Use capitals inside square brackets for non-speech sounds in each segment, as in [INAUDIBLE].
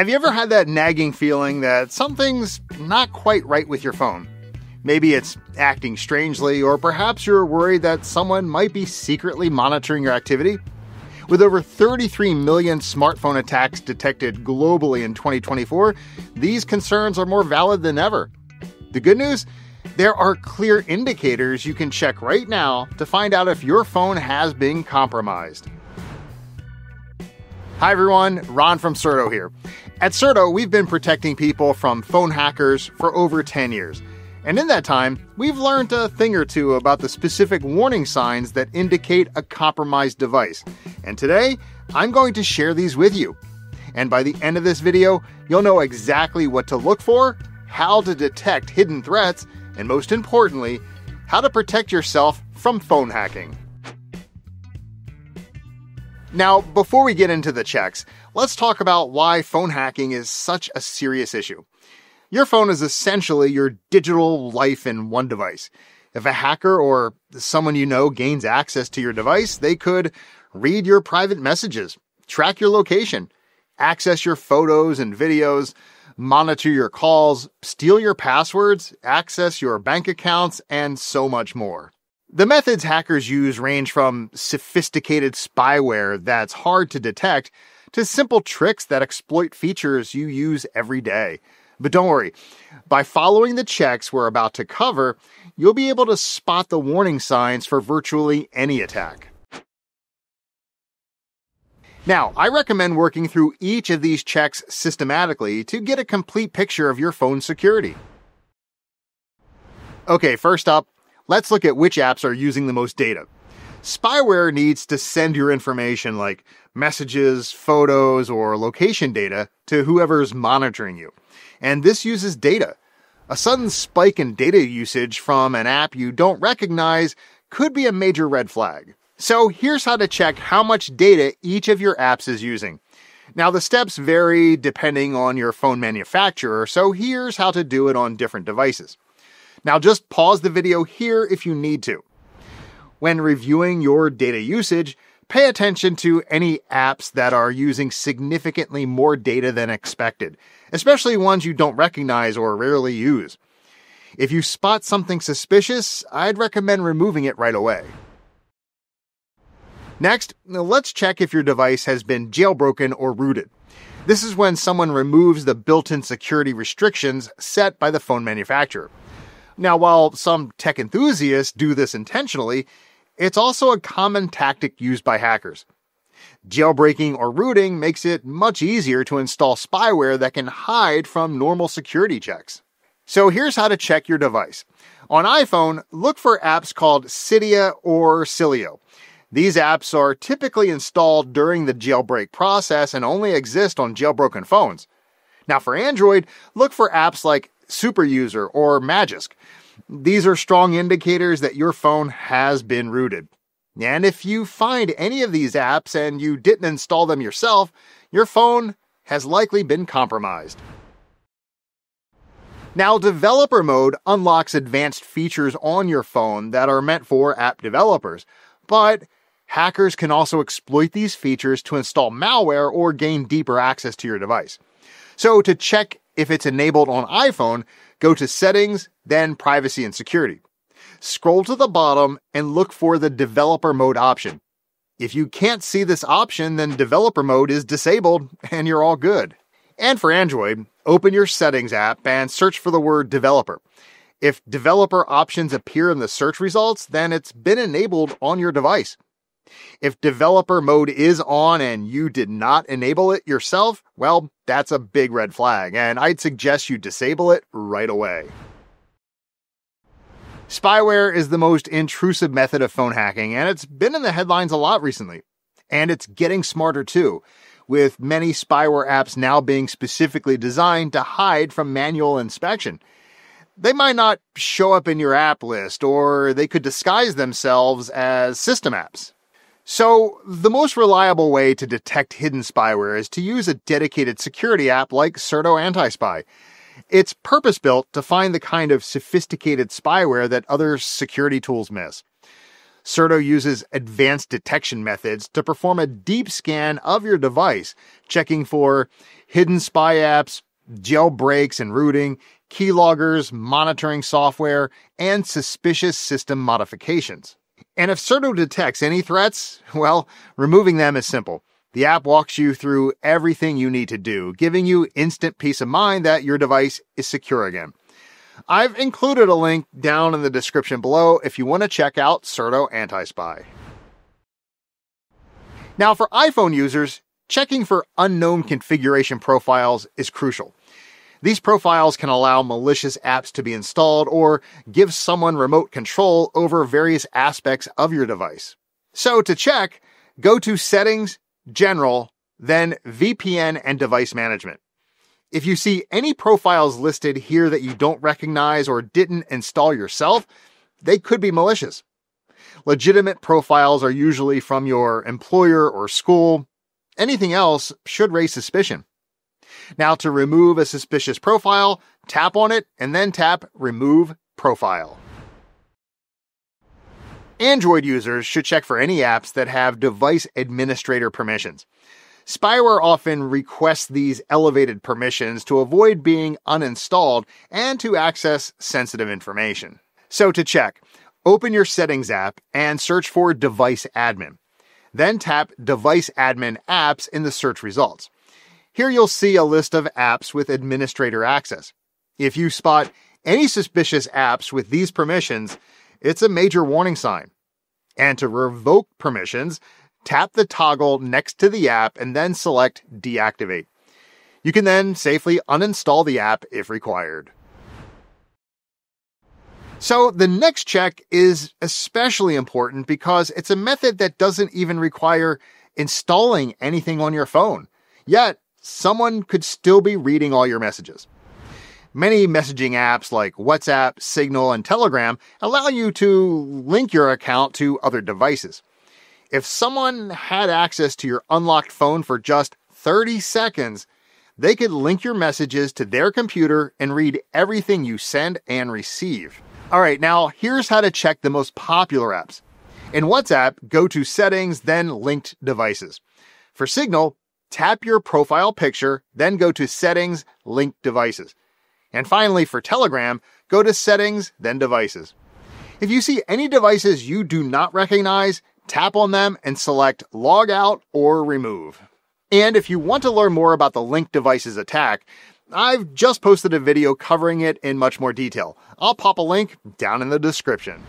Have you ever had that nagging feeling that something's not quite right with your phone? Maybe it's acting strangely, or perhaps you're worried that someone might be secretly monitoring your activity? With over 33 million smartphone attacks detected globally in 2024, these concerns are more valid than ever. The good news? There are clear indicators you can check right now to find out if your phone has been compromised. Hi everyone, Ron from Certo here. At Certo, we've been protecting people from phone hackers for over 10 years. And in that time, we've learned a thing or two about the specific warning signs that indicate a compromised device. And today, I'm going to share these with you. And by the end of this video, you'll know exactly what to look for, how to detect hidden threats, and most importantly, how to protect yourself from phone hacking. Now, before we get into the checks, let's talk about why phone hacking is such a serious issue. Your phone is essentially your digital life in one device. If a hacker or someone you know gains access to your device, they could read your private messages, track your location, access your photos and videos, monitor your calls, steal your passwords, access your bank accounts, and so much more. The methods hackers use range from sophisticated spyware that's hard to detect to simple tricks that exploit features you use every day. But don't worry, by following the checks we're about to cover, you'll be able to spot the warning signs for virtually any attack. Now, I recommend working through each of these checks systematically to get a complete picture of your phone's security. Okay, first up, Let's look at which apps are using the most data. Spyware needs to send your information like messages, photos, or location data to whoever's monitoring you. And this uses data. A sudden spike in data usage from an app you don't recognize could be a major red flag. So here's how to check how much data each of your apps is using. Now, the steps vary depending on your phone manufacturer, so here's how to do it on different devices. Now just pause the video here if you need to. When reviewing your data usage, pay attention to any apps that are using significantly more data than expected, especially ones you don't recognize or rarely use. If you spot something suspicious, I'd recommend removing it right away. Next, let's check if your device has been jailbroken or rooted. This is when someone removes the built in security restrictions set by the phone manufacturer. Now, while some tech enthusiasts do this intentionally, it's also a common tactic used by hackers. Jailbreaking or rooting makes it much easier to install spyware that can hide from normal security checks. So here's how to check your device. On iPhone, look for apps called Cydia or Sileo. These apps are typically installed during the jailbreak process and only exist on jailbroken phones. Now for Android, look for apps like Superuser, or Magisk. These are strong indicators that your phone has been rooted. And if you find any of these apps and you didn't install them yourself, your phone has likely been compromised. Now, developer mode unlocks advanced features on your phone that are meant for app developers, but hackers can also exploit these features to install malware or gain deeper access to your device. So, to check if it's enabled on iPhone, go to Settings, then Privacy and Security. Scroll to the bottom and look for the Developer Mode option. If you can't see this option, then Developer Mode is disabled [LAUGHS] and you're all good. And for Android, open your Settings app and search for the word Developer. If developer options appear in the search results, then it's been enabled on your device. If developer mode is on and you did not enable it yourself, well, that's a big red flag, and I'd suggest you disable it right away. Spyware is the most intrusive method of phone hacking, and it's been in the headlines a lot recently. And it's getting smarter too, with many spyware apps now being specifically designed to hide from manual inspection. They might not show up in your app list, or they could disguise themselves as system apps. So, the most reliable way to detect hidden spyware is to use a dedicated security app like Certo Anti-Spy. It's purpose-built to find the kind of sophisticated spyware that other security tools miss. Certo uses advanced detection methods to perform a deep scan of your device, checking for hidden spy apps, jailbreaks and rooting, keyloggers, monitoring software, and suspicious system modifications. And if Certo detects any threats, well, removing them is simple. The app walks you through everything you need to do, giving you instant peace of mind that your device is secure again. I've included a link down in the description below if you want to check out Certo Anti Spy. Now, for iPhone users, checking for unknown configuration profiles is crucial. These profiles can allow malicious apps to be installed or give someone remote control over various aspects of your device. So to check, go to Settings, General, then VPN and Device Management. If you see any profiles listed here that you don't recognize or didn't install yourself, they could be malicious. Legitimate profiles are usually from your employer or school. Anything else should raise suspicion. Now, to remove a suspicious profile, tap on it and then tap Remove Profile. Android users should check for any apps that have device administrator permissions. Spyware often requests these elevated permissions to avoid being uninstalled and to access sensitive information. So to check, open your Settings app and search for Device Admin. Then tap Device Admin Apps in the search results. Here you'll see a list of apps with administrator access. If you spot any suspicious apps with these permissions, it's a major warning sign. And to revoke permissions, tap the toggle next to the app and then select Deactivate. You can then safely uninstall the app if required. So, the next check is especially important because it's a method that doesn't even require installing anything on your phone. Yet, someone could still be reading all your messages. Many messaging apps like WhatsApp, Signal, and Telegram allow you to link your account to other devices. If someone had access to your unlocked phone for just 30 seconds, they could link your messages to their computer and read everything you send and receive. All right, now here's how to check the most popular apps. In WhatsApp, go to Settings, then Linked Devices. For Signal, tap your profile picture, then go to Settings, Link Devices. And finally, for Telegram, go to Settings, then Devices. If you see any devices you do not recognize, tap on them and select Log Out or Remove. And if you want to learn more about the Link Devices attack, I've just posted a video covering it in much more detail. I'll pop a link down in the description.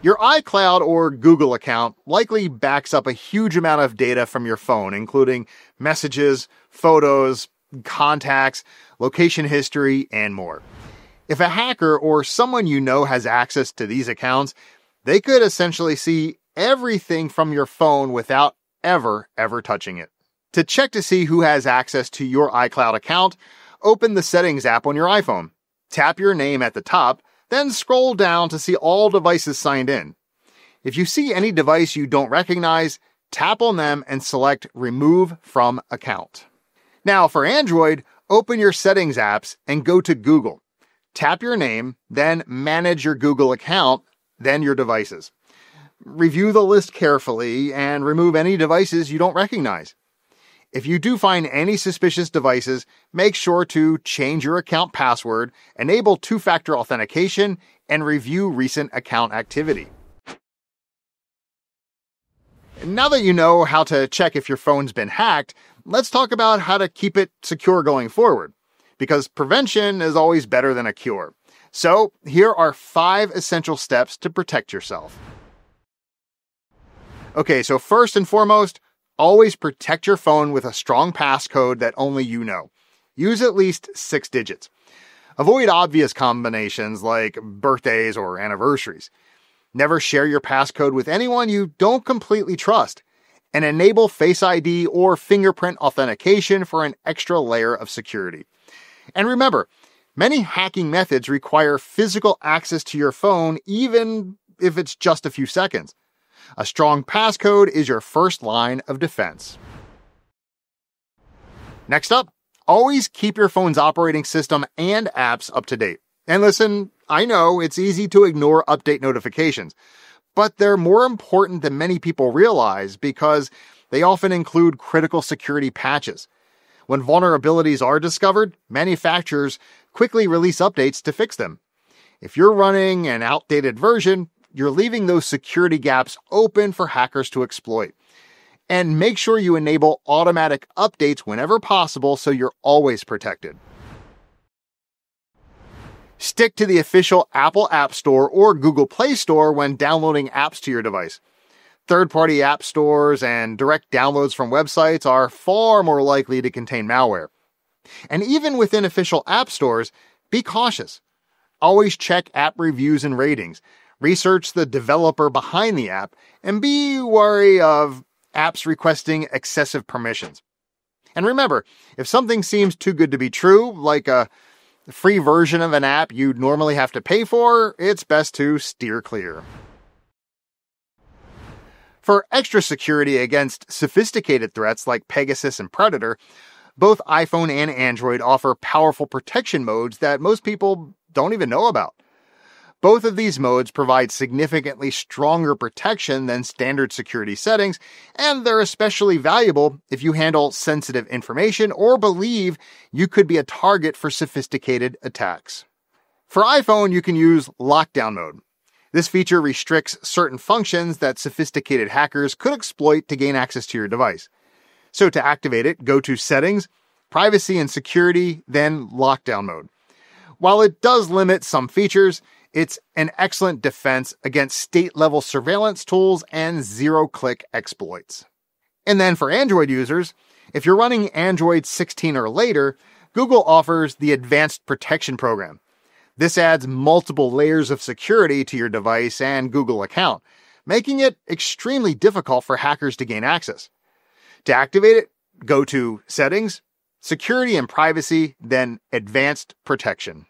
Your iCloud or Google account likely backs up a huge amount of data from your phone, including messages, photos, contacts, location history, and more. If a hacker or someone you know has access to these accounts, they could essentially see everything from your phone without ever, ever touching it. To check to see who has access to your iCloud account, open the Settings app on your iPhone. Tap your name at the top, then scroll down to see all devices signed in. If you see any device you don't recognize, tap on them and select Remove from Account. Now, for Android, open your Settings apps and go to Google. Tap your name, then manage your Google account, then your devices. Review the list carefully and remove any devices you don't recognize. If you do find any suspicious devices, make sure to change your account password, enable two factor authentication, and review recent account activity. Now that you know how to check if your phone's been hacked, let's talk about how to keep it secure going forward. Because prevention is always better than a cure. So, here are five essential steps to protect yourself. Okay, so first and foremost, always protect your phone with a strong passcode that only you know. Use at least six digits. Avoid obvious combinations like birthdays or anniversaries. Never share your passcode with anyone you don't completely trust and enable Face ID or fingerprint authentication for an extra layer of security. And remember, many hacking methods require physical access to your phone, even if it's just a few seconds. A strong passcode is your first line of defense. Next up, always keep your phone's operating system and apps up to date. And listen, I know it's easy to ignore update notifications, but they're more important than many people realize because they often include critical security patches. When vulnerabilities are discovered, manufacturers quickly release updates to fix them. If you're running an outdated version, you're leaving those security gaps open for hackers to exploit. And make sure you enable automatic updates whenever possible so you're always protected. Stick to the official Apple App Store or Google Play Store when downloading apps to your device. Third party app stores and direct downloads from websites are far more likely to contain malware. And even within official app stores, be cautious. Always check app reviews and ratings, research the developer behind the app, and be wary of apps requesting excessive permissions. And remember, if something seems too good to be true, like a free version of an app you'd normally have to pay for, it's best to steer clear. For extra security against sophisticated threats like Pegasus and Predator, both iPhone and Android offer powerful protection modes that most people don't even know about. Both of these modes provide significantly stronger protection than standard security settings, and they're especially valuable if you handle sensitive information or believe you could be a target for sophisticated attacks. For iPhone, you can use Lockdown Mode. This feature restricts certain functions that sophisticated hackers could exploit to gain access to your device. So to activate it, go to Settings, Privacy and Security, then Lockdown Mode. While it does limit some features, it's an excellent defense against state level surveillance tools and zero click exploits. And then for Android users, if you're running Android 16 or later, Google offers the Advanced Protection Program. This adds multiple layers of security to your device and Google account, making it extremely difficult for hackers to gain access. To activate it, go to Settings, Security and Privacy, then Advanced Protection.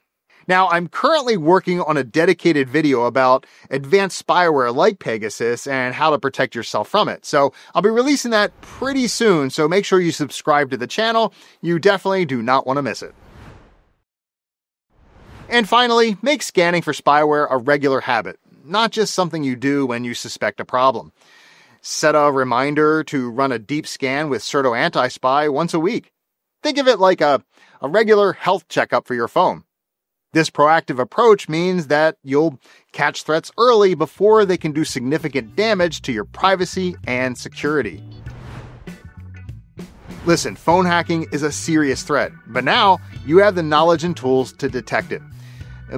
Now, I'm currently working on a dedicated video about advanced spyware like Pegasus and how to protect yourself from it. So I'll be releasing that pretty soon, so make sure you subscribe to the channel. You definitely do not want to miss it. And finally, make scanning for spyware a regular habit, not just something you do when you suspect a problem. Set a reminder to run a deep scan with Certo Anti Spy once a week. Think of it like a, a regular health checkup for your phone. This proactive approach means that you'll catch threats early before they can do significant damage to your privacy and security. Listen, phone hacking is a serious threat, but now you have the knowledge and tools to detect it.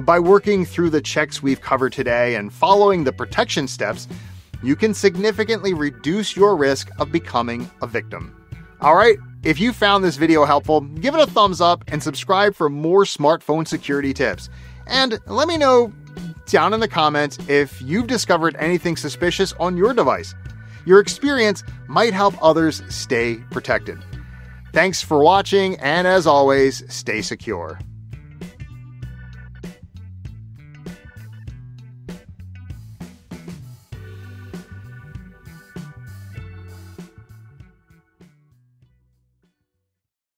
By working through the checks we've covered today and following the protection steps, you can significantly reduce your risk of becoming a victim. All right, if you found this video helpful, give it a thumbs up and subscribe for more smartphone security tips. And let me know down in the comments if you've discovered anything suspicious on your device. Your experience might help others stay protected. Thanks for watching, and as always, stay secure.